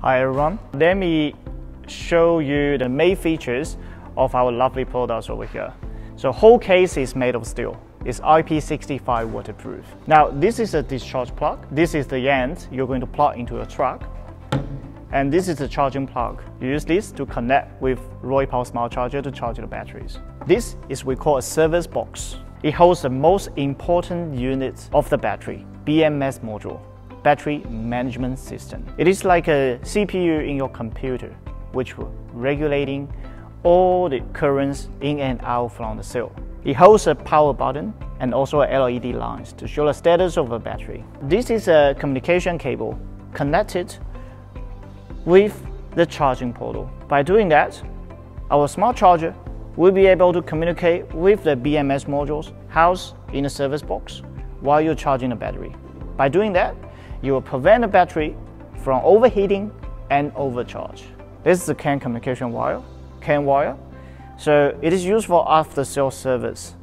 Hi everyone. Let me show you the main features of our lovely products over here. So whole case is made of steel. It's IP65 waterproof. Now this is a discharge plug. This is the end you're going to plug into your truck. And this is the charging plug. You use this to connect with Roypow Smart Charger to charge the batteries. This is we call a service box. It holds the most important unit of the battery, BMS module, Battery Management System. It is like a CPU in your computer, which will regulating all the currents in and out from the cell. It holds a power button and also LED lines to show the status of the battery. This is a communication cable connected with the charging portal. By doing that, our smart charger will be able to communicate with the BMS modules housed in the service box while you're charging the battery. By doing that, you will prevent the battery from overheating and overcharge. This is the CAN communication wire, CAN wire. So it is used for after sales service.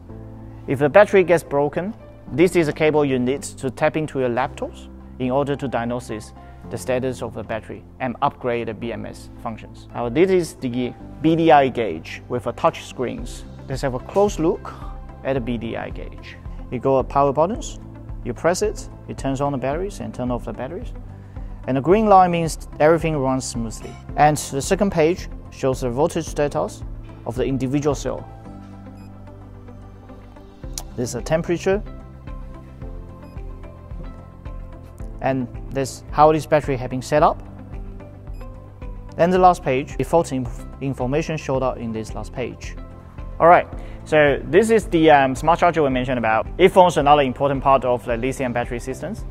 If the battery gets broken, this is a cable you need to tap into your laptops in order to diagnose the status of the battery and upgrade the BMS functions. Now this is the BDI gauge with a touch screens. Let's have a close look at the BDI gauge. You go at power buttons, you press it, it turns on the batteries and turn off the batteries. And the green line means everything runs smoothly. And the second page shows the voltage status of the individual cell. This is the temperature, and this how this battery has been set up. Then the last page, default inf information showed up in this last page. All right, so this is the um, smart charger we mentioned about. It forms another important part of the lithium battery systems.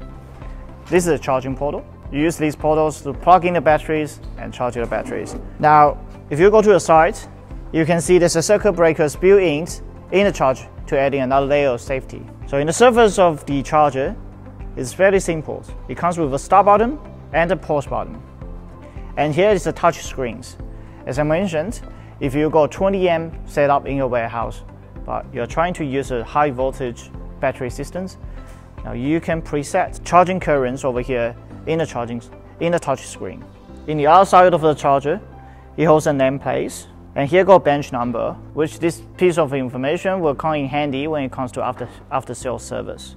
This is a charging portal. You use these portals to plug in the batteries and charge your batteries. Now, if you go to the site, you can see there's a circuit breakers built in in the charge to add in another layer of safety. So in the surface of the charger, it's very simple. It comes with a start button and a pause button. And here is the touch screens. As I mentioned, if you got 20 amp set up in your warehouse, but you're trying to use a high voltage battery systems, now you can preset charging currents over here in the charging in the touch screen. In the other side of the charger, it holds a nameplate, and here go bench number, which this piece of information will come in handy when it comes to after after sales service.